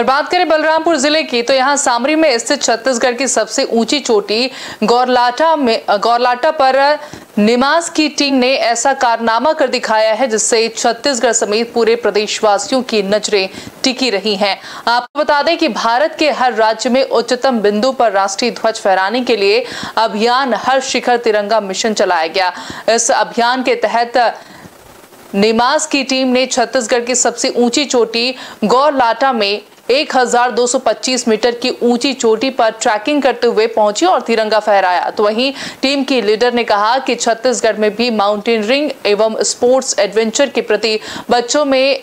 और बात करें बलरामपुर ज़िले की तो यहाँ सामरी में स्थित छत्तीसगढ़ की सबसे ऊँची चोटी गौरलाटा में गौरलाटा पर निमाज की टीम ने ऐसा कारनामा कर दिखाया है, जिससे छत्तीसगढ़ समेत पूरे प्रदेशवासियों की नज़रें टिकी रही हैं। आपको बता दें कि भारत के हर राज्य में उच्चतम बिंदु पर राष्ट्रीय ध्वज फहराने के लिए अभियान हर शिखर तिरंगा मिशन चलाया गया। इस अभियान के तहत निमाज की टीम ने छत्तीसगढ़ की सबसे ऊँची चोटी गौरलाटा में 1225 मीटर की ऊँची चोटी पर ट्रैकिंग करते हुए पहुँची और तिरंगा फहराया। तो वहीं टीम की लीडर ने कहा कि छत्तीसगढ़ में भी माउंटेनियरिंग एवं स्पोर्ट्स एडवेंचर के प्रति बच्चों में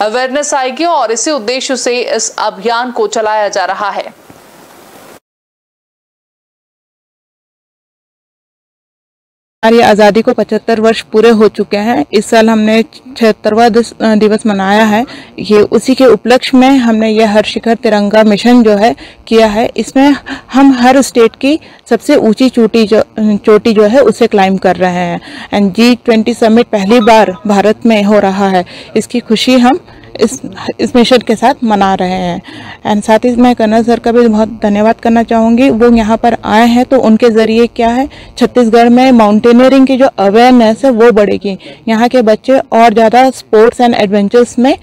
अवेयरनेस आएगी और इसी उद्देश्य से इस अभियान को चलाया जा रहा है। हमारी आज़ादी को 75 वर्ष पूरे हो चुके हैं। इस साल हमने छिहत्तरवा दिवस मनाया है। ये उसी के उपलक्ष्य में हमने यह हर शिखर तिरंगा मिशन जो है, किया है। इसमें हम हर स्टेट की सबसे ऊँची चोटी जो चोटी जो है, उसे क्लाइम कर रहे हैं। एंड जी ट्वेंटी समिट पहली बार भारत में हो रहा है। इसकी खुशी हम इस इस मिशन के साथ मना रहे हैं। एंड साथ ही मैं कर्नल सर का भी बहुत धन्यवाद करना चाहूँगी। वो यहाँ पर आए हैं तो उनके ज़रिए क्या है? छत्तीसगढ़ में माउंटेनियरिंग की जो अवेयरनेस है वो बढ़ेगी। यहाँ के बच्चे और ज़्यादा स्पोर्ट्स एंड एडवेंचर्स में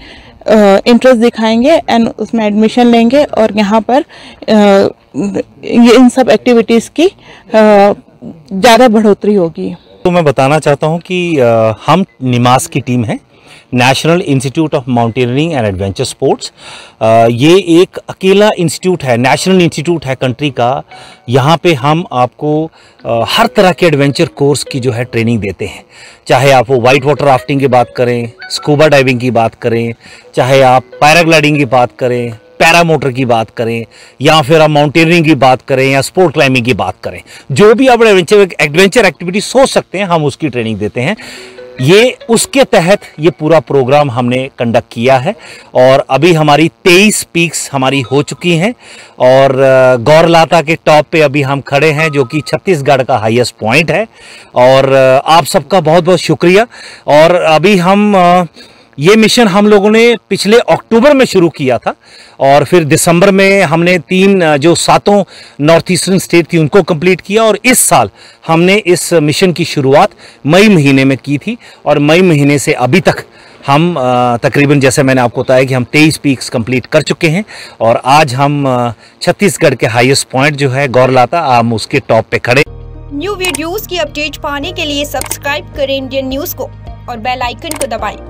इंटरेस्ट दिखाएँगे एंड उसमें एडमिशन लेंगे और यहाँ पर ये इन सब एक्टिविटीज़ की ज़्यादा बढ़ोतरी होगी। तो मैं बताना चाहता हूँ कि हम निमास की टीम है। National Institute of Mountaineering and Adventure Sports ये एक अकेला इंस्टीट्यूट है नेशनल इंस्टीट्यूट है कंट्री का। यहाँ पे हम आपको uh, हर तरह के एडवेंचर कोर्स की जो है ट्रेनिंग देते हैं। चाहे आप वो वाइट वाटर राफ्टिंग की बात करें स्कूबा डाइविंग की बात करें चाहे आप पैराग्लाइडिंग की बात करें पैरामोटर की बात करें या फिर आप माउंटेनियरिंग की बात करें या स्पोर्ट क्लाइंबिंग की बात करें। जो भी आप एडवेंचर एडवेंचर एक्टिविटी सोच सकते हैं हम उसकी ट्रेनिंग देते हैं। ये उसके तहत ये पूरा प्रोग्राम हमने कंडक्ट किया है और अभी हमारी तेईस पीक्स हमारी हो चुकी हैं और गौरलाता के टॉप पे अभी हम खड़े हैं जो कि छत्तीसगढ़ का हाईएस्ट पॉइंट है और आप सबका बहुत बहुत शुक्रिया और अभी हम ये मिशन हम लोगों ने पिछले अक्टूबर में शुरू किया था और फिर दिसंबर में हमने तीन जो सातों नॉर्थ ईस्टर्न स्टेट थी उनको कंप्लीट किया और इस साल हमने इस मिशन की शुरुआत मई महीने में की थी और मई महीने से अभी तक हम तकरीबन जैसे मैंने आपको बताया कि हम तेईस पीक्स कंप्लीट कर चुके हैं और आज हम छत्तीसगढ़ के हाईएस्ट पॉइंट जो है गौरलाता हम उसके टॉप पे खड़े न्यू वीडियोस की अपडेट पाने के लिए सब्सक्राइब करें इंडियन न्यूज़ को और बेल आइकन को दबाएँ।